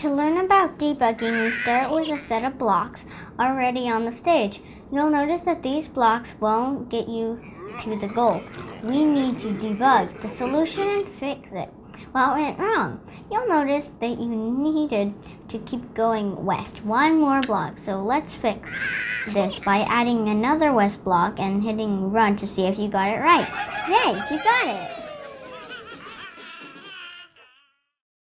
To learn about debugging, we start with a set of blocks already on the stage. You'll notice that these blocks won't get you to the goal. We need to debug the solution and fix it. What went wrong? You'll notice that you needed to keep going west one more block. So let's fix this by adding another west block and hitting run to see if you got it right. Yay, you got it!